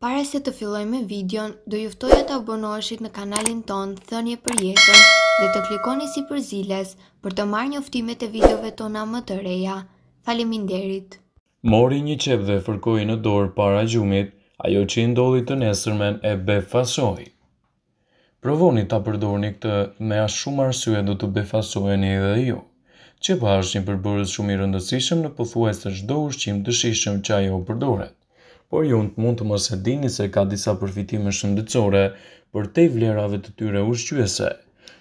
Para se të fillojmë me videon, do ju ftoja të abonoheshit në kanalin tonë Thënie për Jetën dhe të klikoni sipër ziles për të marrë njoftimet e videove tona më të reja. Faleminderit! Mori një qepë dhe fërkoi në dorë para gjumit, ajo që i ndodhi të nesërmen e befasoi. Provoni ta përdorni këtë, me aq shumë arsye do të befasoheni edhe ju. Qepa është një përbërës shumë i rëndësishëm në pothuajse çdo ushqim të shijshëm që ajo përdoret. Por ju mund të mos e dini se ka disa përfitime shëndetësore përtej vlerave të tyre ushqyese.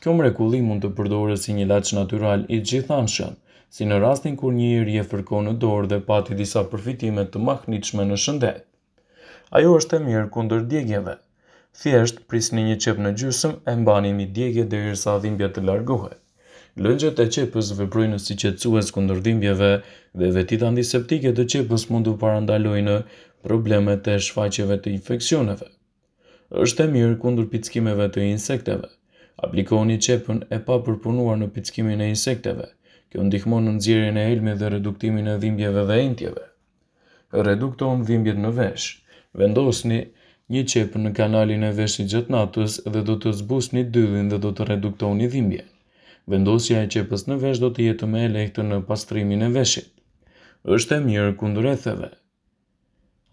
Kjo mrekulli mund të përdoret si një ilaç natyral i gjithanshëm, si në rastin kur njeri e fërkoi në dorë dhe pati disa përfitime të mahnitshme në shëndet. Ajo është e mirë kundër djegieve. Thjesht, prisni një qepë në gjysmë e mbani mbi djegie derisa dhimbja të largohet. Lëngjet e qepës veprojnë si qetësues kundër dhimbjeve dhe vetitë antiseptike të qepës mund të parandalojnë problemet e shfaqjeve të infeksioneve. Është e mirë kundër pickimeve të insekteve. Aplikoni qepën e papërpunuar në pickimin e insekteve. Kjo ndihmon në nxjerrjen e helmit dhe reduktimin e dhimbjeve dhe ënjtjeve. Redukton dhimbjet në vesh. Vendosni një qepë në kanalin e veshit gjatë natës dhe do të zbusni dyllin dhe do të reduktoni dhimbjen. Vendosja e qepës në vesh do të jetë më e lehtë në pastrimin e veshit. Është e mirë kundër etheve.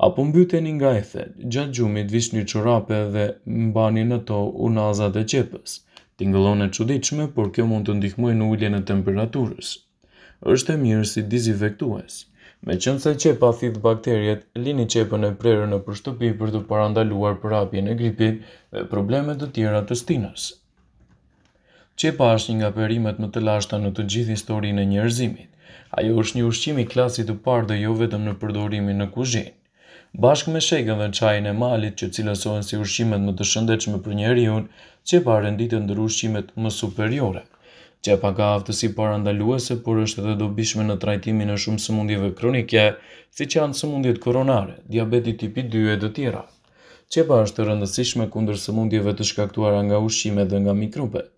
Apo mbyteni nga ethet, gjatë gjumit vishni çorape dhe mbani në to unazat e qepës. Tingëllon e çuditshme, por kjo mund të ndihmojë në uljen e temperaturës. Është e mirë si dizinfektues. Meqenëse qepa thith bakteriet, lini qepën e prerë nëpër shtëpi për të parandaluar përhapjen e gripit dhe probleme të tjera të stinës. Qepa është një nga perimet më të lashta në të gjithë historinë e njerëzimit. Ajo është një ushqim i klasit të parë dhe jo vetëm në përdorimin në kuzhinë. Bashkë me shegën dhe çajin e malit që cilësohen si ushqimet më të shëndetshme për njeriun, qepa renditet ndër ushqimet më superiore. Qepa ka aftësi parandaluese, por është edhe e dobishme në trajtimin e shumë sëmundjeve kronike, siç janë sëmundjet koronare, diabeti tipi dy e të tjera. Qepa është e rëndësishme kundër sëmundjeve të shkaktuara nga ushqimet dhe nga mikrobet.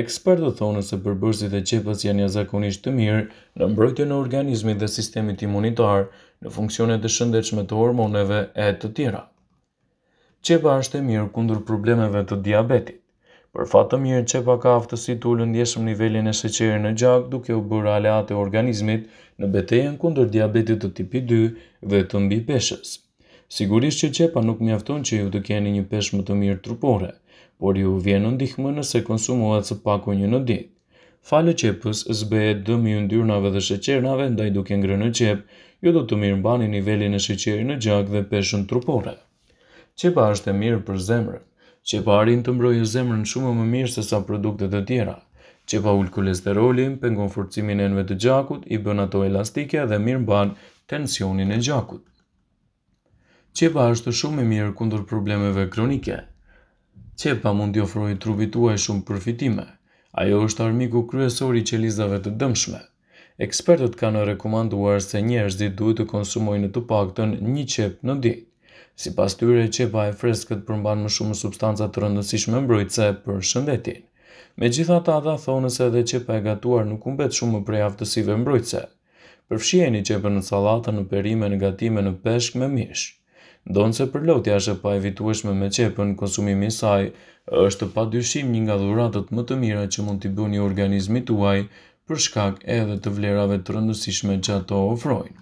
Ekspertët thonë se përbërësit e qepës janë jashtëzakonisht të mirë në mbrojtjen e organizmit dhe sistemit imunitar, në funksionet e shëndetshme të hormoneve e të tjera. Qepa është e mirë kundër problemeve të diabetit. Për fat të mirë, qepa ka aftësi të ulë ndjeshëm nivelin e sheqerit në gjak, duke u bërë aleate e organizmit në betejën kundër diabetit të tipit dy dhe të mbipeshës. Sigurisht që qepa nuk mjafton që ju të keni një peshë më të mirë trupore, por ju vjen në ndihmë nëse konsumohet së paku një në ditë. Falë qepës, zbehet dëmi i yndyrnave dhe sheqernave, ndaj duke ngrënë qepë, ju do të mirëmbani nivelin e sheqerit në gjak dhe peshën trupore. Qepa është e mirë për zemrën. Qepa arrin të mbrojë zemrën shumë më mirë se sa produkte të tjera. Qepa ul kolesterolin, pengon forcimin e enëve të gjakut, i bën ato elastike dhe mirëmban tensionin e gjakut. Qepa është shumë e mirë kundër problemeve kronike. Qepa mund t'i ofrojë trupit tuaj shumë përfitime. Ajo është armiku kryesor i qelizave të dëmshme. Ekspertët kanë rekomanduar se njerëzit duhet të konsumojnë të paktën një qepë në ditë. Sipas tyre, qepa e freskët përmban më shumë substanca të rëndësishme mbrojtëse për shëndetin. Megjithatë, ata thonë se edhe qepa e gatuar nuk humbet shumë prej aftësive mbrojtëse. Përfshijeni qepën në sallata, në perime, në gatime, në peshk me mish. Ndonëse përlotja është e paevitueshme me qepën, konsumimi i saj është padyshim një nga dhuratat më të mira që mund t'i bëni organizmit tuaj për shkak edhe të vlerave të rëndësishme që ato ofrojnë.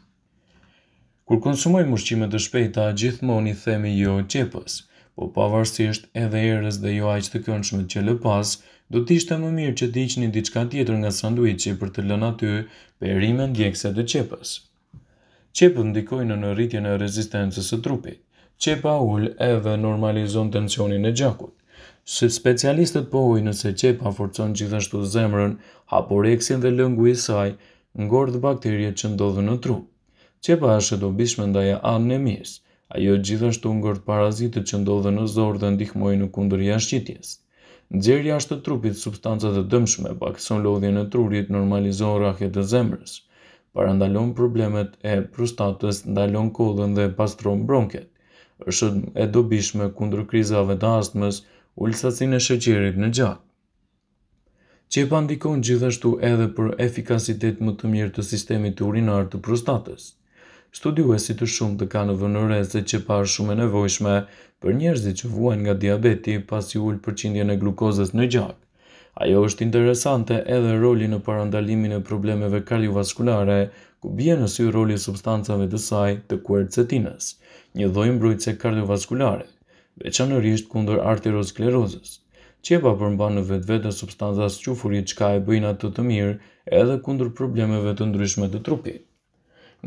Kur konsumojmë ushqime të shpejta, gjithmonë i themi jo qepës. Po pavarësisht edhe erës dhe jo aq të këndshme që lë pas, do të ishte më mirë që të hiqni diçka tjetër nga sanduiçi për të lënë aty perime djegëse të qepës. Qepët ndikojnë në rritjen e rezistencës së trupit. Qepa ul edhe normalizon tensionin e gjakut. Specialistët pohojnë se qepa forcon gjithashtu zemrën, hap oreksin dhe lëngu i saj, ngordh bakteriet që ndodhen në trup. Qepa është e dobishme ndaj anemisë. Ajo gjithashtu ngordh parazitët që ndodhen në zorrë dhe ndihmojnë kundër jashtëqitjes. Nxjerr jashtë të trupit substancat e dëmshme, pakëson lodhjen e trurit, normalizon rrahjet e zemrës, parandalon problemet e prostatës, ndalon kollën dhe pastron bronket. Është e dobishme kundër krizave të astmës, ul sasinë e sheqerit në gjak. Qepa ndikon gjithashtu edhe për efikasitet më të mirë të sistemit urinar të prostatës. Studiues të shumtë kanë vënë re se qepa është shumë e nevojshme për njerëzit që vuajnë nga diabeti, pasi ul përqindjen e glukozës në gjak. Ajo është interesante edhe roli në parandalimin e problemeve kardiovaskulare, ku bie në sy roli i substancave të saj të kuercetinës, një lloj mbrojtëse kardiovaskulare. veçanërisht kundër arterosklerozës. Qepa përmban në vetvete substanca squfurit çka e bëjnë atë të mirë edhe kundër problemeve të ndryshme të trupit.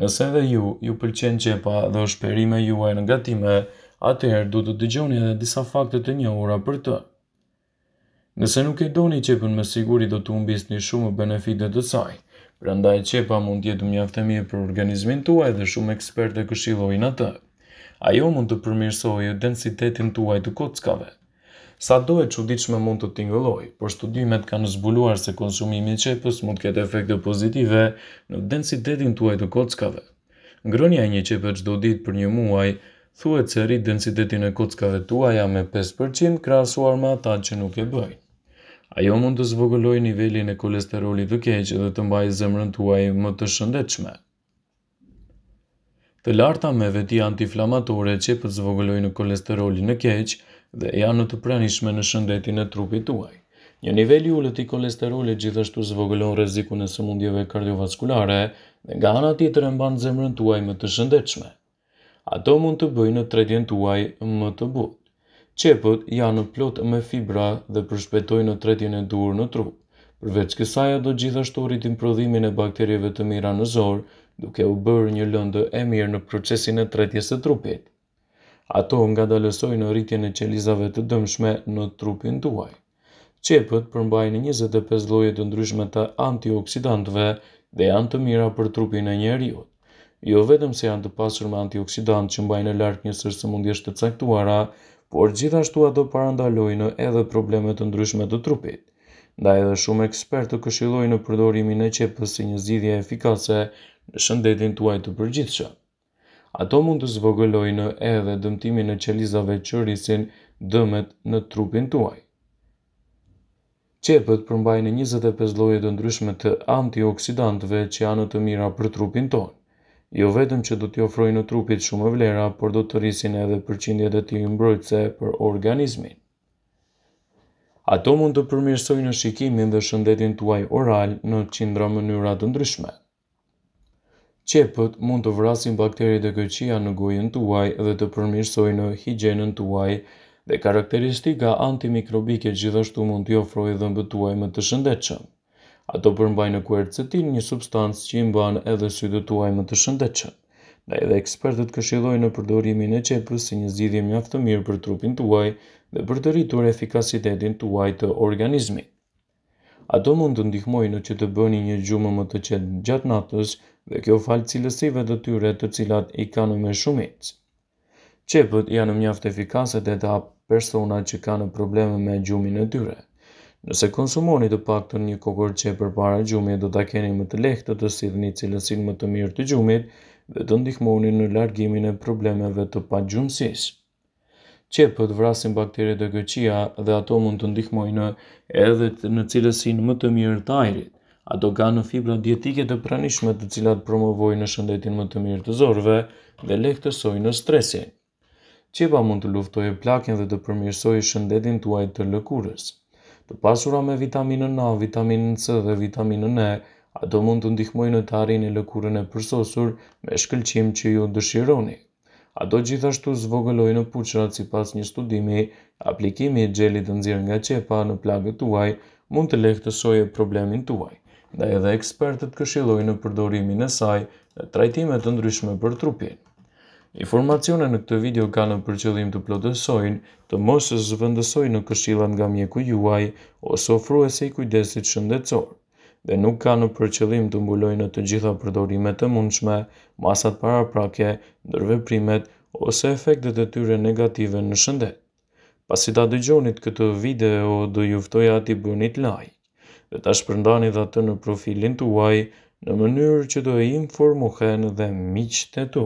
Nëse edhe ju ju pëlqen qepa dhe është perimja juaj në gatime, atëherë duhet të dëgjoni edhe disa fakte të njohura për të. Nëse nuk e doni qepën me siguri do të humbisni shumë benefite të saj. Prandaj qepa mund të jetë mjaft e mirë për organizmin tuaj dhe shumë ekspertë e këshillojnë atë. Ajo mund të përmirësojë densitetin tuaj të kockave. Sado e çuditshme mund të tingëllojë, por studimet kanë zbuluar se konsumimi i qepës mund të ketë efekte pozitive në densitetin tuaj të kockave. Ngrënia e një qepe çdo ditë për një muaj thuhet se rrit densitetin e kockave tuaja me pesë për qind krahasuar me ata që nuk e bëjnë. Ajo mund të zvogëlojë nivelin e kolesterolit të keq dhe të mbajë zemrën tuaj më të shëndetshme. Të larta me veti antiinflamatore, qepët zvogëlojnë kolesterolin e keq dhe janë më të pranishme në shëndetin e trupit tuaj. Një nivel i ulët i kolesterolit gjithashtu zvogëlon rrezikun e sëmundjeve kardiovaskulare dhe nga ana tjetër e mban zemrën tuaj më të shëndetshme. Ato mund të bëjnë tretjen tuaj më të butë. Qepët janë plot me fibra dhe përshpejtojnë tretjen e duhur në trup. Përveç kësaj ato gjithashtu rritin prodhimin e bakterieve të mira në zorrë, duke u bërë një lëndë e mirë në procesin e tretjes së trupit. Ato ngadalësojnë rritjen e qelizave të dëmshme në trupin tuaj. Qepët përmbajnë njëzet e pesë lloje të ndryshme të antioksidantëve dhe janë të mira për trupin e njeriut. Jo vetëm se janë të pasur me antioksidantë që mbajnë larg një sërë sëmundjesh të caktuara, por gjithashtu ato parandalojnë edhe probleme të ndryshme të trupit. Ndaj edhe shumë ekspertë këshillojnë përdorimin e qepës si një zgjidhje efikase në shëndetin tuaj të përgjithshëm. Ato mund të zvogëlojnë edhe dëmtimin e qelizave që rrisin dëmet në trupin tuaj. Qepët përmbajnë njëzet e pesë lloje të ndryshme të antioksidantëve që janë të mira për trupin tonë. Jo vetëm që do t'i ofrojnë trupit shumë vlera, por do të rrisin edhe përqindjet e tij mbrojtëse për organizmin. Ato mund të përmirësojnë shikimin dhe shëndetin tuaj oral në qindra mënyra të ndryshme. Qepët mund të vrasin bakteret e këqija në gojën tuaj dhe të përmirësojnë higjienën tuaj, dhe karakteristika antimikrobike gjithashtu mund t'i ofrojë dhëmbët tuaj më të shëndetshëm. Ato përmbajnë kuercetin, një substancë që i mban edhe sytë tuaj më të shëndetshëm. Ndaj edhe ekspertët këshillojnë përdorimin e qepës si një zgjidhje mjaft të mirë për trupin tuaj dhe për të rritur efikasitetin tuaj të organizmit. Ato mund të ndihmojnë që të bëni një gjumë më të qetë gjatë natës dhe kjo falë cilësive të tyre të cilat i kanë me shumicë. Qepët janë mjaft efikase te ata persona që kanë probleme me gjumin e tyre. Nëse konsumoni të paktën një kokërr qepë përpara gjumit, do ta keni më të lehtë të sillni cilësinë më të mirë të gjumit dhe të ndihmoni në largimin e problemeve të pagjumësisë. Qepët vrasin bakteret e këqija dhe ato mund të ndihmojnë edhe në cilësinë më të mirë të ajrit. Ato kanë fibra dietike të pranishme, të cilat promovojnë shëndetin më të mirë të zorrëve dhe lehtësojnë stresin. Qepa mund të luftojë plakjen dhe të përmirësojë shëndetin tuaj të lëkurës. Të pasura me vitaminën A, vitaminën C dhe vitaminën E, ato mund të ndihmojnë të arrini lëkurën e përsosur me shkëlqim që ju dëshironi. Ato gjithashtu zvogëlojnë puçrat sipas një studimi, aplikimi i xhelit të nxjerrë nga qepa në plagët tuaja mund të lehtësojë problemin tuaj, ndaj edhe ekspertët këshillojnë përdorimin e saj në trajtime të ndryshme për trupin. Informacionet në këtë video kanë për qëllim të plotësojnë, të mos zëvendësojnë këshillat nga mjeku juaj ose ofruesi i kujdesit shëndetësor. dhe nuk kanë për qëllim të mbulojnë të gjitha përdorimet e mundshme masat paraprake, ndërveprimet ose efektet e tyre negative në shëndet. Pasi ta dëgjonit këtë video, do ju ftoja t'i bënit like dhe ta shpërndanit atë në profilin tuaj në mënyrë që të informohen edhe miqtë e tu.